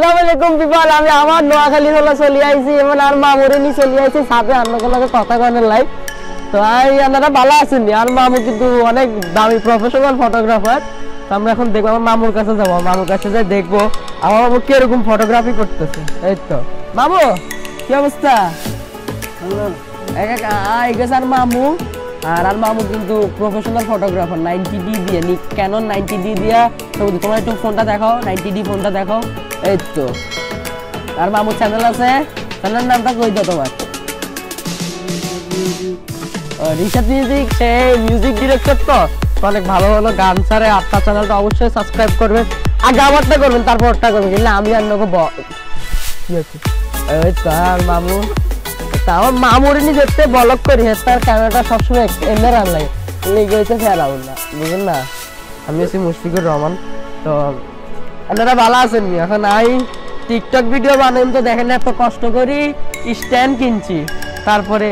আসসালামু আলাইকুম পিপল আমি আমার নোয়াখালী হলো চলে আইছি এবং আর মামুরে চলে আইছি সাথে আপনাদের লগে কথা কনের লাইভ তো আমি আপনারা ভালো আছেন আর মামু কিন্তু অনেক দামি প্রফেশনাল ফটোগ্রাফার তো আমরা এখন দেখব আমার মামুর কাছে যাব। মামুর কাছে যাই দেখব আমার মামু কীরকম ফটোগ্রাফি করতেছে। এই তো। মামু কি অবস্থা? আর মামু। আর আর মামু কিন্তু প্রফেশনাল ফটোগ্রাফার নাইনটি ডি দিয়ে নি ক্যানন নাইনটি ডি দিয়া? তোমার একটু ফোনটা দেখাও নাইনটি ডি ফোনটা দেখাও। এই তো আর মামুর চ্যানেল আছে চ্যানেলের নামটা কই দাও তোমার? রিসার্চ মিউজিক সে মিউজিক ডিরেক্টর তো। অনেক ভালো ভালো গান ছাড়ে আটটা চ্যানেলটা অবশ্যই সাবস্ক্রাইব করবেন আগে আমারটা করবেন তারপর ওরটা করবেন, কিন্তু আমি আর নেব কি আছে? ওই তো, আর মামু। তা আমার মামুর নি দেখতে বলক করি তার ক্যামেরাটা সবসময় এনে রান লাগে। লেগে হয়েছে ফেরাও না বুঝলেন না? আমি হচ্ছি মুশফিকুর রহমান, তো আপনারা ভালো আছেন নি? এখন আই টিকটক ভিডিও বানাইম তো দেখেন এত কষ্ট করি স্ট্যান্ড কিনছি তারপরে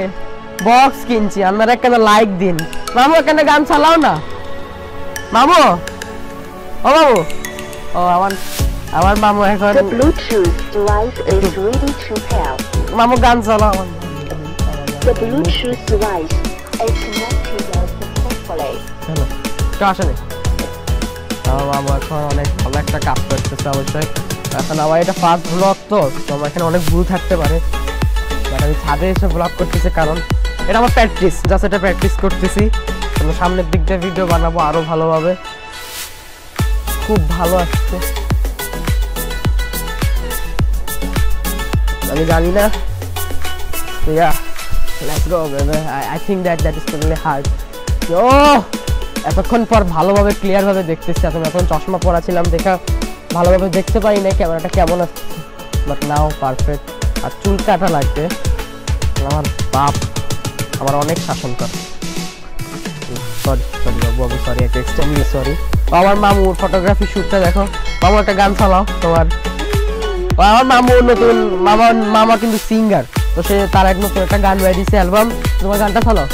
বক্স কিনছি আপনারা এখানে লাইক দিন। মামু এখানে গান চালাও না? মামু? ও মামু? ও আমার আমার মামু এখন. মামু গান চালাও। আমার মামু এখন অনেক ভালো একটা কাজ করতেছে অবশ্যই। এখন আমার এটা ফার্স্ট ব্লগ তো আমার এখানে অনেক ভুল থাকতে পারে। ছাদে এসে ব্লগ করতেছি কারণ এটা আমার প্র্যাকটিস জাস্ট এটা প্র্যাকটিস করতেছি। সামনের দিক দিয়ে ভিডিও বানাবো আরও ভালোভাবে। খুব ভালো আসছে। আমি জানি না। Yeah let's go I I think that that is totally hard ও এতক্ষণ পর ভালোভাবে ক্লিয়ার ভাবে দেখতেছি এখন এখন চশমা পরা ছিলাম, দেখা ভালোভাবে দেখতে পারি না ক্যামেরাটা কেমন আসছে বাট নাও পারফেক্ট আর চুল কাটা লাগবে। আমার বাপ আমার অনেক শাসন করে। সরি সরি বাবু, আমি সরি এক্সট্রিমলি সরি আমার মামুর ফটোগ্রাফি শ্যুটটা দেখো। মামু, একটা গান চালাও, তোমার। আমার মামু নতুন, মামা মামা কিন্তু সিঙ্গার তো সে তার এক নতুন একটা গান বেরিয়েছে অ্যালবাম তোমার গানটা চালাও।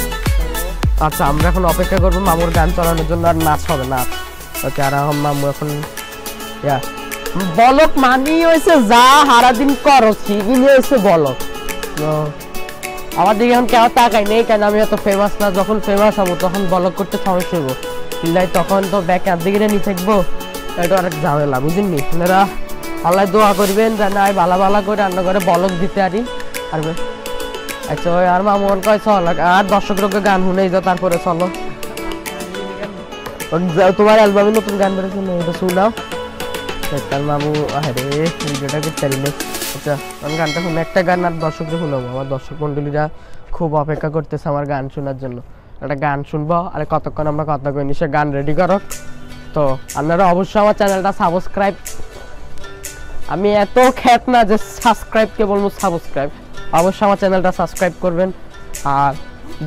আচ্ছা আমরা এখন অপেক্ষা করব মামুর গান চালানোর জন্য আর নাচ হবে নাচ ওকে, আর মামু এখন, ইয়া। বলক মানি হয়েছে, যা হারাদিন করো ঠিকই হয়েছে বলক। আমার দিকে এখন কেউ তাকাই নেই, কেন আমি এত ফেমাস না? যখন ফেমাস হব, তখন বলক করতে সমস্যা হব চিল্লাই তখন তো ব্যাক আর দিকে নিয়ে থাকব। এটা অনেক ঝামেলা বুঝেননি আপনারা আল্লাহ দোয়া করবেন, যেন বালা বালা করে রান্না করে বলক দিতে পারি। আর আচ্ছা ওই আর মামুন কয় চল আর দর্শক লোকের গান শুনেই যাও তারপরে চলো। তোমার অ্যালবামে নতুন গান বেরোছে না এটা শোনাও তার মামু আরে ভিডিওটা করতে আচ্ছা আমি গানটা শুনে একটা গান আর দর্শকদের শুনাবো আমার দর্শক মন্ডলীরা খুব অপেক্ষা করতেছে আমার গান শোনার জন্য। একটা গান শুনব আর কতক্ষণ আমরা কথা কইনি সে গান রেডি করো। তো আপনারা অবশ্যই আমার চ্যানেলটা সাবস্ক্রাইব আমি এত খ্যাত না যে সাবস্ক্রাইব কে বলব সাবস্ক্রাইব অবশ্যই আমার চ্যানেলটা সাবস্ক্রাইব করবেন। আর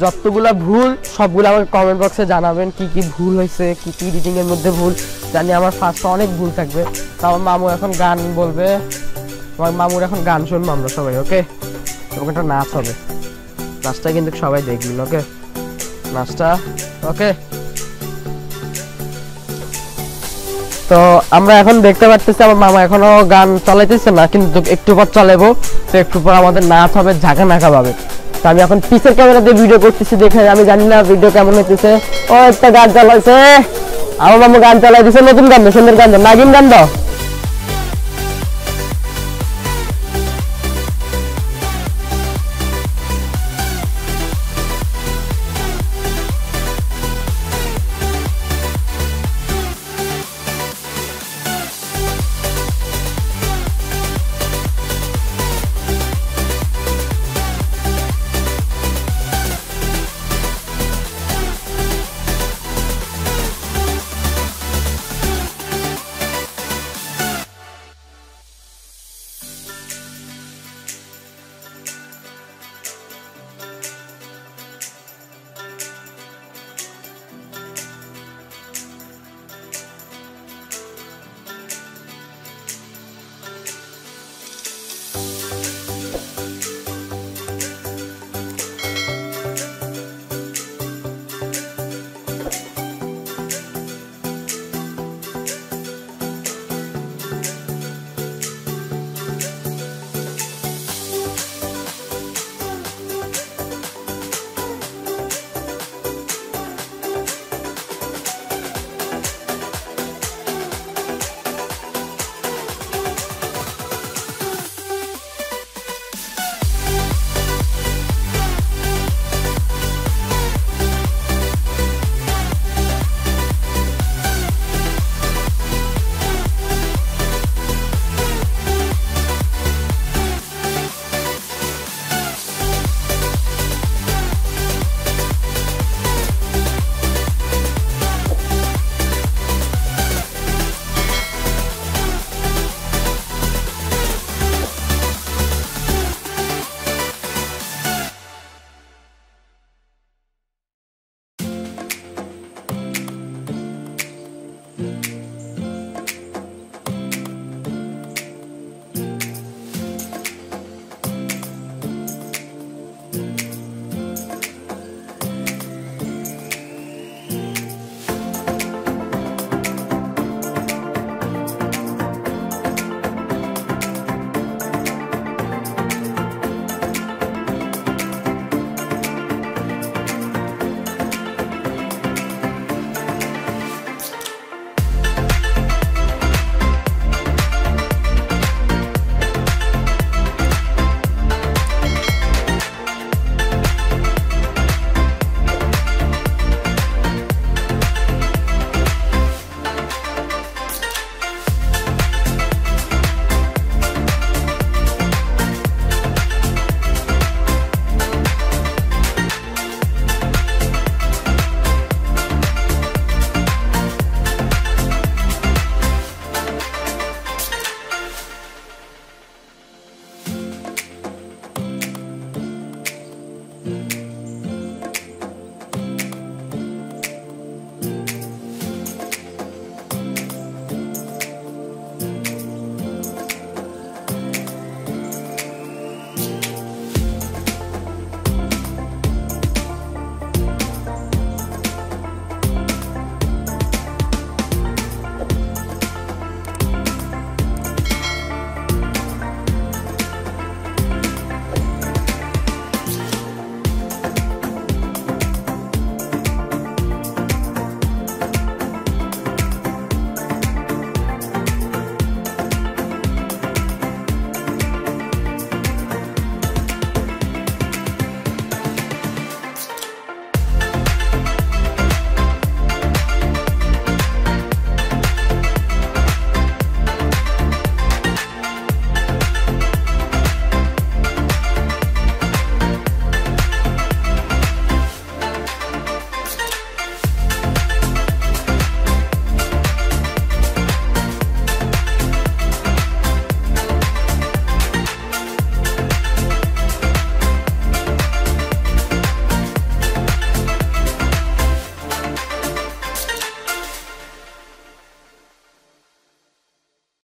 যতগুলা ভুল, সবগুলো আমাকে কমেন্ট বক্সে জানাবেন, কি কি ভুল হয়েছে, কি কি এডিটিং এর মধ্যে ভুল। জানি আমার ফার্স্ট অনেক ভুল থাকবে। তো আমার মামু এখন গান বলবে। আমার মামুর এখন গান শুনব আমরা সবাই ওকে এবং একটা নাচ হবে। নাচটা কিন্তু সবাই দেখবেন ওকে নাচটা ওকে তো আমরা এখন দেখতে পাচ্ছি আমার মামা এখনও গান চালাইতেছে না, কিন্তু একটু পর চালাবো তো একটু পর আমাদের নাচ হবে ঝাঁকা নাকা পাবে তো আমি এখন পিসের ক্যামেরা দিয়ে ভিডিও করতেছি দেখে, আমি জানি না ভিডিও কেমন হইতেছে। ও, একটা গান চালাইছে। আমার মামা গান চালাই দিছে নতুন গান সুন্দর গান দাও নাগিন গান দাও।